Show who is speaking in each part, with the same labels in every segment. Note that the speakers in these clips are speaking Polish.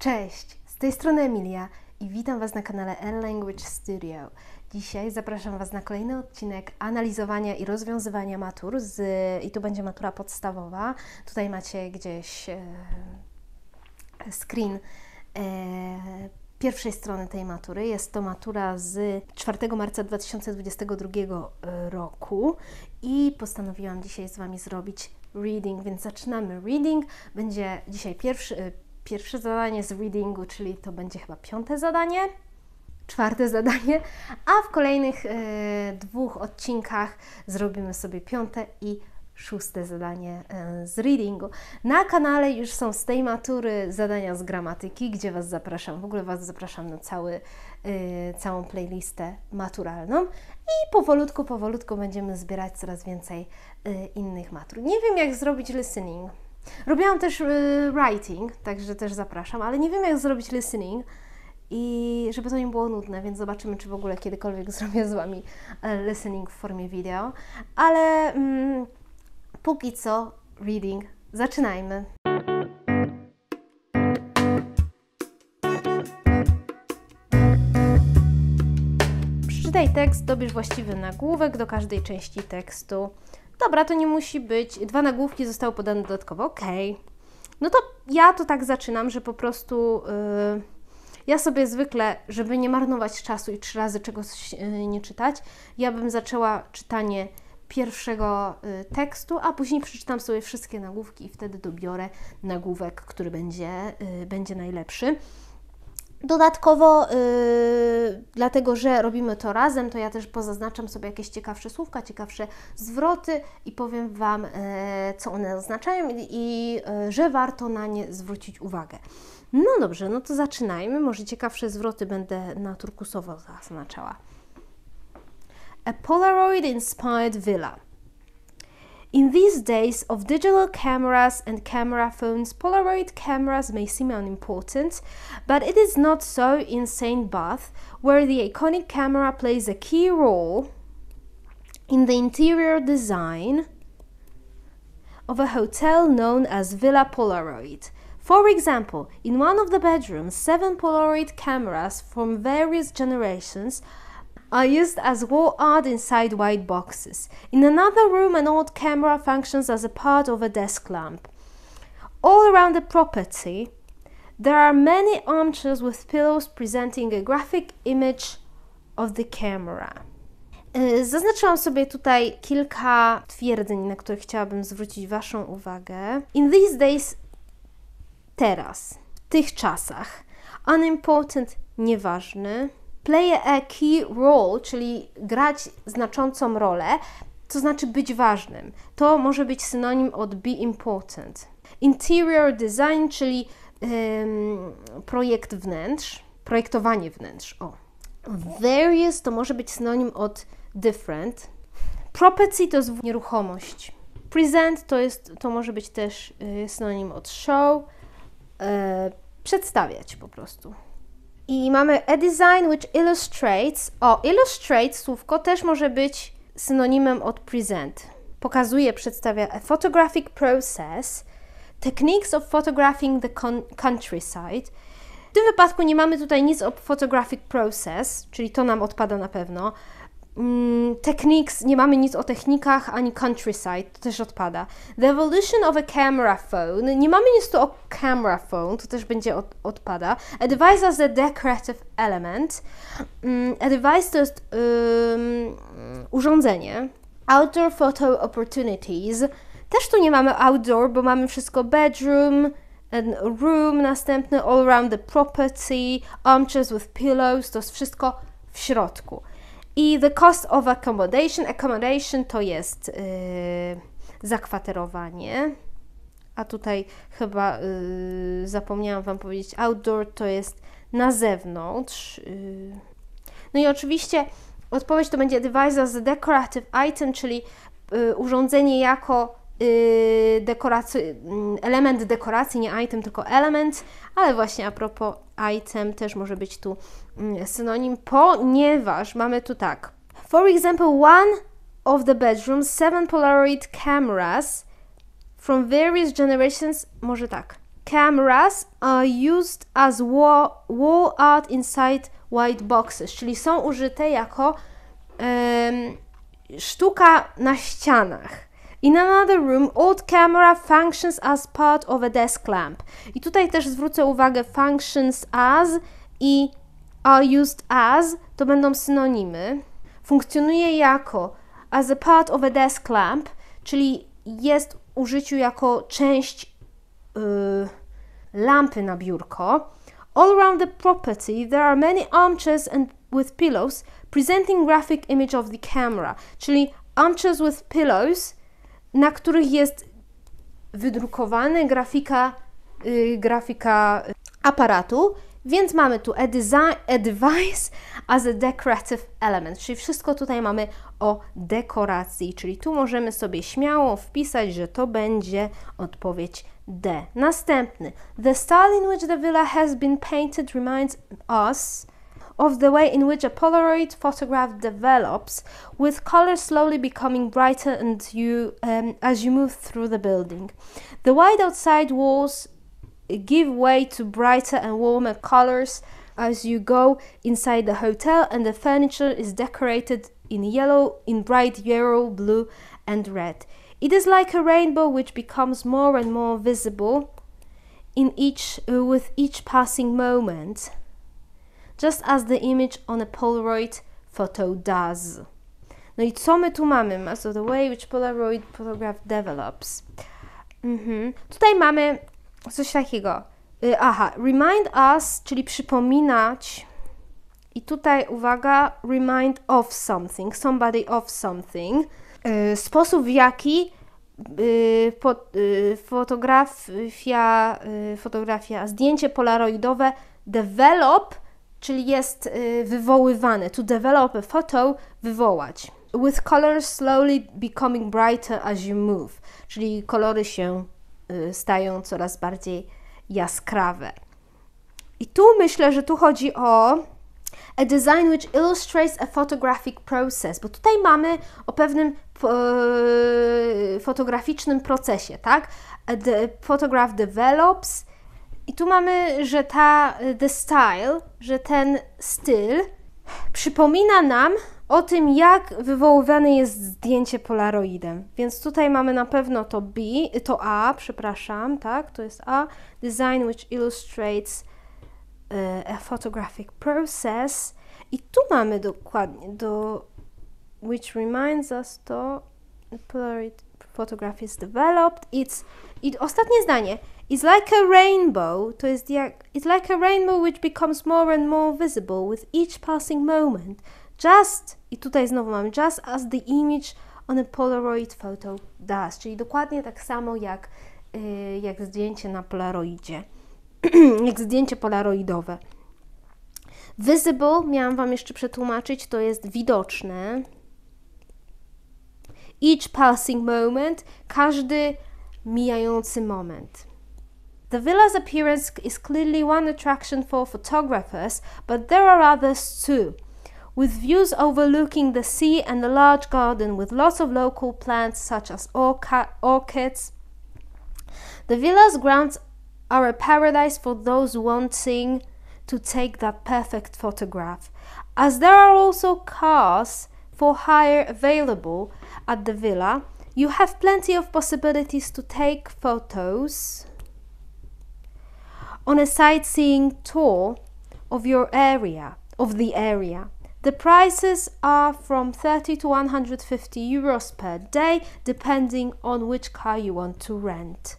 Speaker 1: Cześć, z tej strony Emilia i witam Was na kanale L Language Studio. Dzisiaj zapraszam Was na kolejny odcinek analizowania i rozwiązywania matur z, i tu będzie matura podstawowa. Tutaj macie gdzieś e, screen e, pierwszej strony tej matury. Jest to matura z 4 marca 2022 roku i postanowiłam dzisiaj z Wami zrobić reading, więc zaczynamy reading. Będzie dzisiaj pierwszy pierwsze zadanie z readingu, czyli to będzie chyba piąte zadanie, czwarte zadanie, a w kolejnych e, dwóch odcinkach zrobimy sobie piąte i szóste zadanie e, z readingu. Na kanale już są z tej matury zadania z gramatyki, gdzie Was zapraszam, w ogóle Was zapraszam na cały, e, całą playlistę maturalną i powolutku, powolutku będziemy zbierać coraz więcej e, innych matur. Nie wiem jak zrobić listening, Robiłam też y, writing, także też zapraszam, ale nie wiem jak zrobić listening i żeby to nie było nudne, więc zobaczymy, czy w ogóle kiedykolwiek zrobię z Wami e, listening w formie wideo. Ale mm, póki co, reading. Zaczynajmy. Przeczytaj tekst, dobierz właściwy nagłówek do każdej części tekstu. Dobra, to nie musi być. Dwa nagłówki zostały podane dodatkowo. Okej. Okay. No to ja to tak zaczynam, że po prostu yy, ja sobie zwykle, żeby nie marnować czasu i trzy razy czegoś yy, nie czytać, ja bym zaczęła czytanie pierwszego y, tekstu, a później przeczytam sobie wszystkie nagłówki i wtedy dobiorę nagłówek, który będzie, y, będzie najlepszy. Dodatkowo, yy, dlatego że robimy to razem, to ja też pozaznaczam sobie jakieś ciekawsze słówka, ciekawsze zwroty i powiem Wam, yy, co one oznaczają i, i yy, że warto na nie zwrócić uwagę. No dobrze, no to zaczynajmy. Może ciekawsze zwroty będę na turkusowo zaznaczała. A Polaroid inspired villa. In these days of digital cameras and camera phones, Polaroid cameras may seem unimportant, but it is not so in St. Bath, where the iconic camera plays a key role in the interior design of a hotel known as Villa Polaroid. For example, in one of the bedrooms, seven Polaroid cameras from various generations are used as wall art inside white boxes. In another room, an old camera functions as a part of a desk lamp. All around the property, there are many armchairs with pillows presenting a graphic image of the camera. Zaznaczyłam sobie tutaj kilka twierdzeń, na które chciałabym zwrócić Waszą uwagę. In these days, teraz, w tych czasach, unimportant, nieważny, play a key role, czyli grać znaczącą rolę, to znaczy być ważnym. To może być synonim od be important. Interior design, czyli um, projekt wnętrz, projektowanie wnętrz. O. Various to może być synonim od different. Property to jest nieruchomość. Present to, jest, to może być też y, synonim od show. Y, przedstawiać po prostu. I mamy a design which illustrates. O, illustrate słówko też może być synonimem od present. Pokazuje, przedstawia a photographic process, techniques of photographing the countryside. W tym wypadku nie mamy tutaj nic o photographic process, czyli to nam odpada na pewno. Mm, techniques, nie mamy nic o technikach, ani countryside, to też odpada. The evolution of a camera phone, nie mamy nic tu o camera phone, to też będzie od, odpada. A device as a decorative element. Um, a device to jest um, urządzenie. Outdoor photo opportunities. Też tu nie mamy outdoor, bo mamy wszystko bedroom, room, następny all around the property, armchairs with pillows, to jest wszystko w środku. I the cost of accommodation, accommodation to jest yy, zakwaterowanie. A tutaj chyba yy, zapomniałam Wam powiedzieć, outdoor to jest na zewnątrz. Yy. No i oczywiście odpowiedź to będzie device as a decorative item, czyli urządzenie jako dekoracy, yy, element dekoracji, nie item, tylko element, ale właśnie a propos item też może być tu mm, synonim, ponieważ mamy tu tak. For example, one of the bedrooms, seven Polaroid cameras from various generations, może tak. cameras are used as wall, wall art inside white boxes, czyli są użyte jako um, sztuka na ścianach. In another room, old camera functions as part of a desk lamp. I tutaj też zwrócę uwagę functions as i are used as to będą synonimy. Funkcjonuje jako as a part of a desk lamp, czyli jest użyciu jako część yy, lampy na biurko. All around the property there are many armchairs and with pillows presenting graphic image of the camera, czyli armchairs with pillows, na których jest wydrukowana grafika, yy, grafika aparatu, więc mamy tu a, design, a device as a decorative element, czyli wszystko tutaj mamy o dekoracji, czyli tu możemy sobie śmiało wpisać, że to będzie odpowiedź D. Następny. The style in which the villa has been painted reminds us of the way in which a Polaroid photograph develops, with colors slowly becoming brighter and you um, as you move through the building. The white outside walls give way to brighter and warmer colors as you go inside the hotel, and the furniture is decorated in yellow, in bright yellow, blue, and red. It is like a rainbow which becomes more and more visible in each uh, with each passing moment, just as the image on a Polaroid photo does. No i co my tu mamy? So the way which Polaroid photograph develops. Mhm. Tutaj mamy coś takiego. Y, aha, remind us, czyli przypominać. I tutaj uwaga, remind of something, somebody of something. Y, sposób w jaki y, fotografia, fotografia, zdjęcie polaroidowe develop, czyli jest wywoływane. To develop a photo, wywołać. With colors slowly becoming brighter as you move, czyli kolory się Y, stają coraz bardziej jaskrawe. I tu myślę, że tu chodzi o a design which illustrates a photographic process, bo tutaj mamy o pewnym e, fotograficznym procesie, tak? The photograph develops i tu mamy, że ta the style, że ten styl przypomina nam o tym, jak wywoływane jest zdjęcie polaroidem. Więc tutaj mamy na pewno to B, to A, przepraszam, tak, to jest A, design which illustrates uh, a photographic process. I tu mamy dokładnie do which reminds us to Polaroid photograph is developed. It's, i ostatnie zdanie. It's like a rainbow, to jest jak, it's like a rainbow which becomes more and more visible with each passing moment. Just, i tutaj znowu mamy just as the image on a Polaroid photo does, czyli dokładnie tak samo jak, yy, jak zdjęcie na Polaroidzie, jak zdjęcie polaroidowe. Visible, miałam Wam jeszcze przetłumaczyć, to jest widoczne. Each passing moment, każdy mijający moment. The villa's appearance is clearly one attraction for photographers, but there are others too with views overlooking the sea and a large garden with lots of local plants such as orchids. The villa's grounds are a paradise for those wanting to take that perfect photograph, as there are also cars for hire available at the villa. You have plenty of possibilities to take photos on a sightseeing tour of your area, of the area. The prices are from 30 to 150 euros per day, depending on which car you want to rent.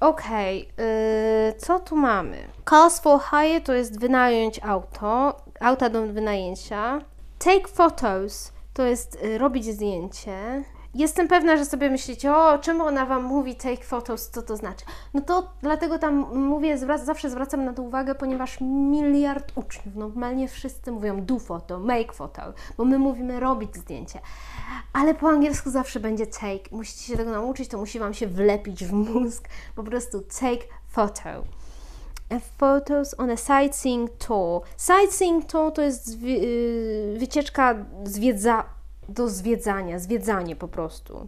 Speaker 1: Okej, okay, yy, co tu mamy? Cars for hire to jest wynająć auto, auta do wynajęcia. Take photos to jest yy, robić zdjęcie. Jestem pewna, że sobie myślicie, o czemu ona Wam mówi take photos, co to znaczy? No to dlatego tam mówię, zawsze zwracam na to uwagę, ponieważ miliard uczniów, normalnie wszyscy mówią do photo, make photo, bo my mówimy robić zdjęcie. Ale po angielsku zawsze będzie take. Musicie się tego nauczyć, to musi Wam się wlepić w mózg. Po prostu take photo. A photos on a sightseeing tour. Sightseeing tour to jest y, wycieczka zwiedza do zwiedzania, zwiedzanie po prostu.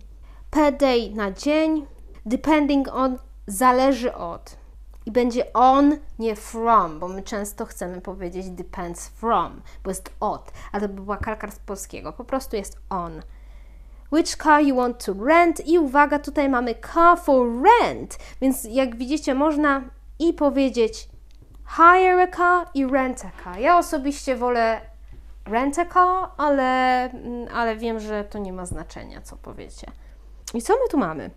Speaker 1: Per day na dzień, depending on, zależy od. i będzie on, nie from, bo my często chcemy powiedzieć depends from, bo jest od, a to by była kalka z polskiego. Po prostu jest on. Which car you want to rent? I uwaga, tutaj mamy car for rent, więc jak widzicie, można i powiedzieć hire a car i rent a car. Ja osobiście wolę rent a car, ale, mm, ale wiem, że to nie ma znaczenia, co powiecie. I co my tu mamy?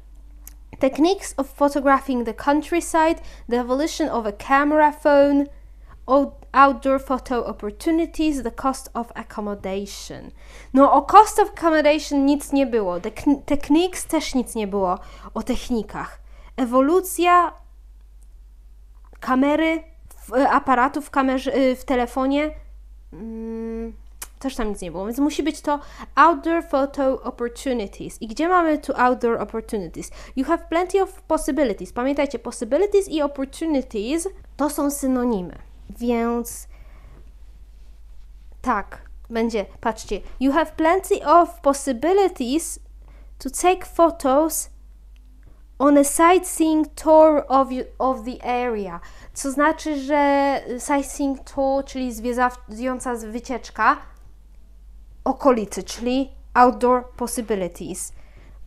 Speaker 1: Techniques of photographing the countryside, the evolution of a camera phone, outdoor photo opportunities, the cost of accommodation. No o cost of accommodation nic nie było, techniques też nic nie było o technikach. Ewolucja kamery, aparatów w, kamerze, y, w telefonie, mm, też tam nic nie było, więc musi być to outdoor photo opportunities. I gdzie mamy tu outdoor opportunities? You have plenty of possibilities. Pamiętajcie, possibilities i opportunities to są synonimy. Więc tak, będzie, patrzcie, you have plenty of possibilities to take photos on a sightseeing tour of, of the area. Co znaczy, że sightseeing tour, czyli zwiedzająca wycieczka okolicy, czyli outdoor possibilities.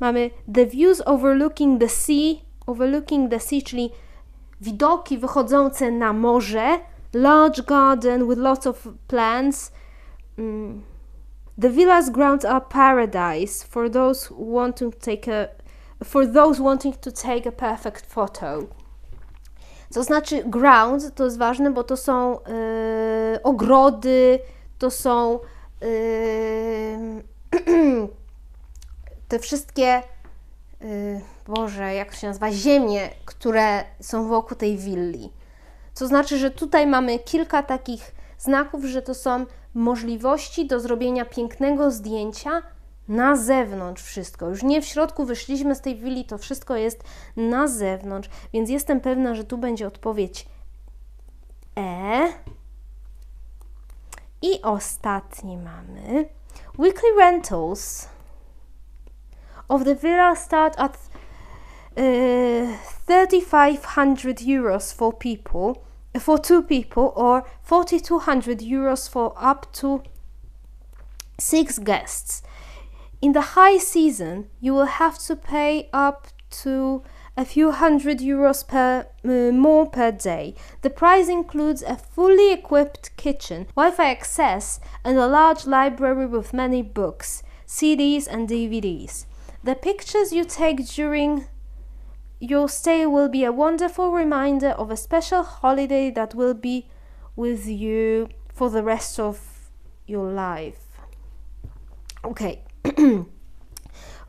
Speaker 1: Mamy the views overlooking the sea, overlooking the sea, czyli widoki wychodzące na morze large garden with lots of plants. Mm. The villa's grounds are paradise for those wanting to take a for those wanting to take a perfect photo. Co znaczy grounds, to jest ważne, bo to są yy, ogrody, to są te wszystkie yy, Boże, jak to się nazywa, ziemie, które są wokół tej willi. Co znaczy, że tutaj mamy kilka takich znaków, że to są możliwości do zrobienia pięknego zdjęcia na zewnątrz wszystko. Już nie w środku wyszliśmy z tej willi, to wszystko jest na zewnątrz, więc jestem pewna, że tu będzie odpowiedź E. I ostatni mamy weekly rentals of the villa start at 3,500 euros for people, for two people, or 4,200 euros for up to six guests. In the high season, you will have to pay up to a few hundred euros per uh, more per day. The price includes a fully equipped kitchen, Wi-Fi access, and a large library with many books, CDs, and DVDs. The pictures you take during your stay will be a wonderful reminder of a special holiday that will be with you for the rest of your life. Ok.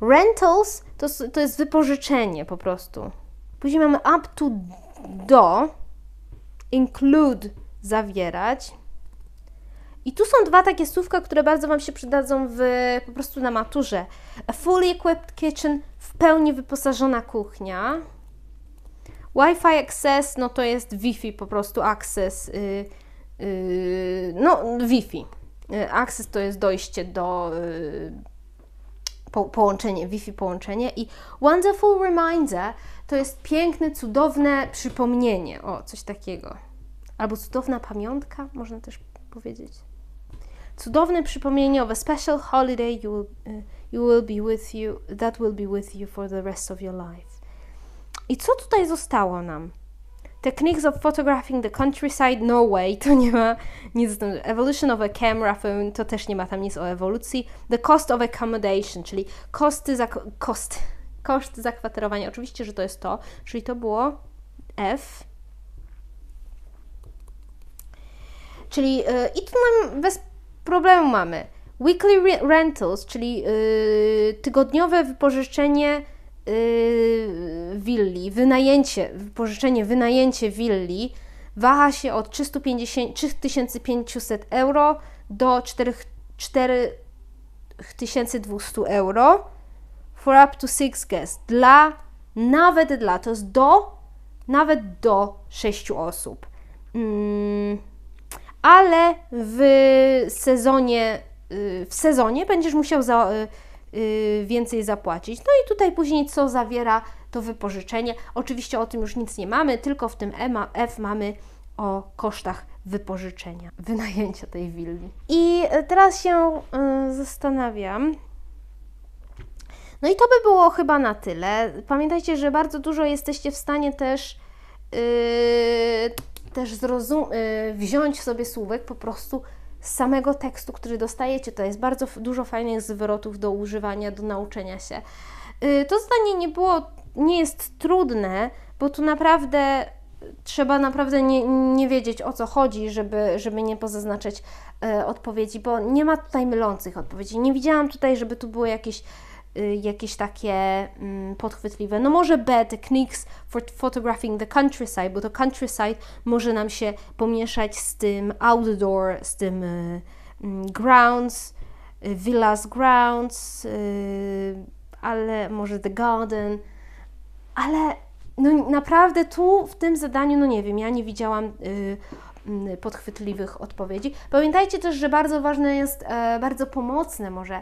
Speaker 1: Rentals to, to jest wypożyczenie po prostu. Później mamy up to do, include zawierać. I tu są dwa takie słówka, które bardzo Wam się przydadzą w, po prostu na maturze. A fully equipped kitchen, w pełni wyposażona kuchnia. Wi-Fi access, no to jest Wi-Fi po prostu access, yy, yy, no Wi-Fi. Y, access to jest dojście do yy, po, połączenie, Wi-Fi połączenie i wonderful reminder to jest piękne, cudowne przypomnienie, o coś takiego. Albo cudowna pamiątka, można też powiedzieć. Cudowne przypomnienie of a special holiday you will, you will be with you, that will be with you for the rest of your life. I co tutaj zostało nam? Techniques of photographing the countryside, no way, to nie ma nic. Evolution of a camera phone, to też nie ma tam nic o ewolucji. The cost of accommodation, czyli koszty, za, kost, koszt zakwaterowania. Oczywiście, że to jest to, czyli to było F. Czyli yy, i tu nam bez problemu mamy weekly rentals, czyli yy, tygodniowe wypożyczenie willi, wynajęcie, wypożyczenie, wynajęcie willi waha się od 350, 3500 euro do 4, 4200 euro for up to six guests. Dla, nawet dla, to jest do, nawet do 6 osób. Mm, ale w sezonie, y, w sezonie będziesz musiał za, y, Y, więcej zapłacić. No i tutaj później co zawiera to wypożyczenie. Oczywiście o tym już nic nie mamy, tylko w tym E F mamy o kosztach wypożyczenia, wynajęcia tej willi. I teraz się y, zastanawiam. No i to by było chyba na tyle. Pamiętajcie, że bardzo dużo jesteście w stanie też, yy, też zrozum- yy, wziąć sobie słówek po prostu z samego tekstu, który dostajecie. To jest bardzo dużo fajnych zwrotów do używania, do nauczenia się. Yy, to zdanie nie było, nie jest trudne, bo tu naprawdę trzeba naprawdę nie, nie wiedzieć o co chodzi, żeby, żeby nie pozaznaczać e, odpowiedzi, bo nie ma tutaj mylących odpowiedzi. Nie widziałam tutaj, żeby tu było jakieś y, jakieś takie mm, podchwytliwe. No może B, techniques for photographing the countryside, bo to countryside może nam się pomieszać z tym outdoor, z tym y, mm, grounds, y, villas grounds, y, ale może the garden, ale no naprawdę tu w tym zadaniu, no nie wiem, ja nie widziałam y, y, podchwytliwych odpowiedzi. Pamiętajcie też, że bardzo ważne jest, e, bardzo pomocne może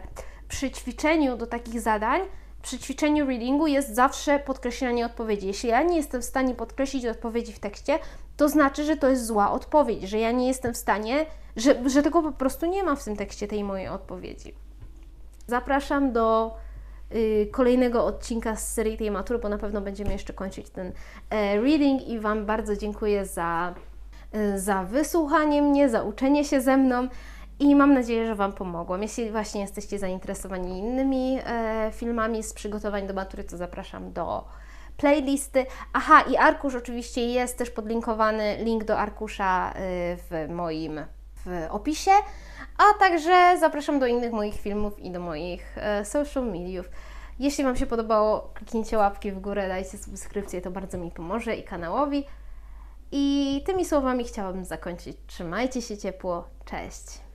Speaker 1: przy ćwiczeniu do takich zadań, przy ćwiczeniu readingu jest zawsze podkreślanie odpowiedzi. Jeśli ja nie jestem w stanie podkreślić odpowiedzi w tekście, to znaczy, że to jest zła odpowiedź, że ja nie jestem w stanie, że, że tego po prostu nie ma w tym tekście tej mojej odpowiedzi. Zapraszam do y, kolejnego odcinka z serii tej matury, bo na pewno będziemy jeszcze kończyć ten e, reading i Wam bardzo dziękuję za, y, za wysłuchanie mnie, za uczenie się ze mną i mam nadzieję, że Wam pomogłam. Jeśli właśnie jesteście zainteresowani innymi e, filmami z przygotowań do matury, to zapraszam do playlisty. Aha, i arkusz oczywiście jest też podlinkowany, link do arkusza y, w moim w opisie, a także zapraszam do innych moich filmów i do moich e, social mediów. Jeśli Wam się podobało, kliknijcie łapki w górę, dajcie subskrypcję, to bardzo mi pomoże i kanałowi. I tymi słowami chciałabym zakończyć. Trzymajcie się ciepło, cześć!